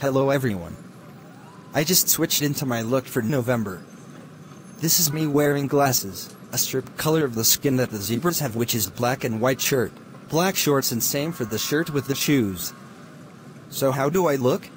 Hello everyone. I just switched into my look for November. This is me wearing glasses, a strip color of the skin that the zebras have which is black and white shirt, black shorts and same for the shirt with the shoes. So how do I look?